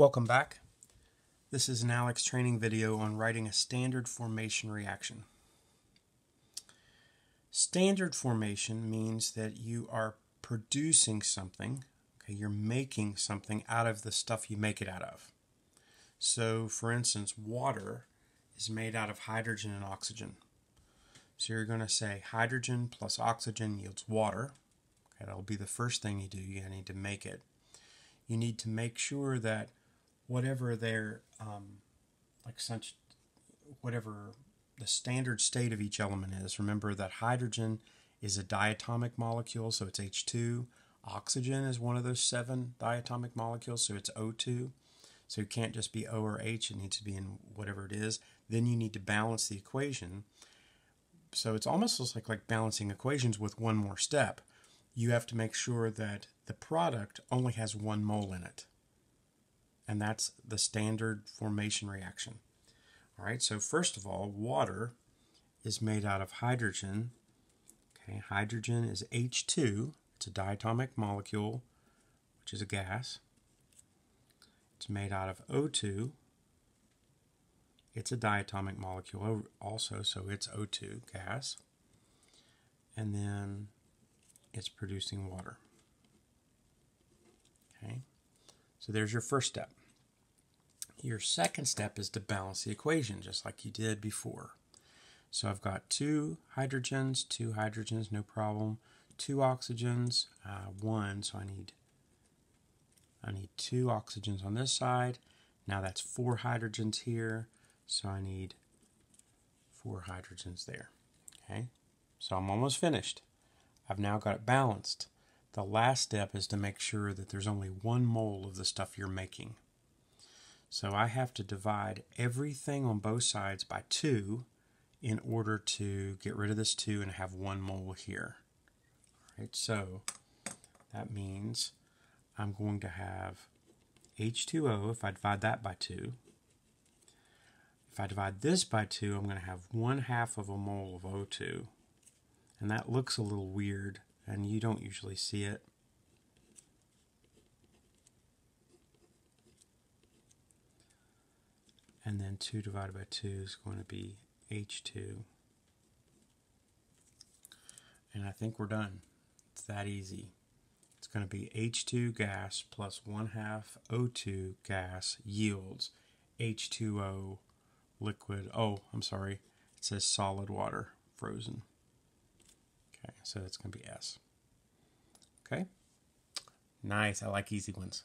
Welcome back. This is an Aleks training video on writing a standard formation reaction. Standard formation means that you are producing something, okay, you're making something out of the stuff you make it out of. So, for instance, water is made out of hydrogen and oxygen. So you're going to say hydrogen plus oxygen yields water. Okay, that'll be the first thing you do. You need to make it. You need to make sure that whatever their um, like such whatever the standard state of each element is. Remember that hydrogen is a diatomic molecule, so it's H2. Oxygen is one of those seven diatomic molecules, so it's O2. So it can't just be O or H, it needs to be in whatever it is. Then you need to balance the equation. So it's almost like, like balancing equations with one more step. You have to make sure that the product only has one mole in it and that's the standard formation reaction. All right, so first of all, water is made out of hydrogen. Okay, hydrogen is H2. It's a diatomic molecule, which is a gas. It's made out of O2. It's a diatomic molecule also, so it's O2 gas. And then it's producing water. Okay, so there's your first step. Your second step is to balance the equation, just like you did before. So I've got two hydrogens, two hydrogens, no problem. Two oxygens, uh, one, so I need I need two oxygens on this side. Now that's four hydrogens here, so I need four hydrogens there. Okay, so I'm almost finished. I've now got it balanced. The last step is to make sure that there's only one mole of the stuff you're making. So I have to divide everything on both sides by 2 in order to get rid of this 2 and have one mole here. All right, so that means I'm going to have H2O if I divide that by 2. If I divide this by 2, I'm going to have 1 half of a mole of O2. And that looks a little weird, and you don't usually see it. And then 2 divided by 2 is going to be H2. And I think we're done. It's that easy. It's going to be H2 gas plus 1 half O2 gas yields H2O liquid. Oh, I'm sorry. It says solid water, frozen. Okay, so that's going to be S. Okay? Nice. I like easy ones.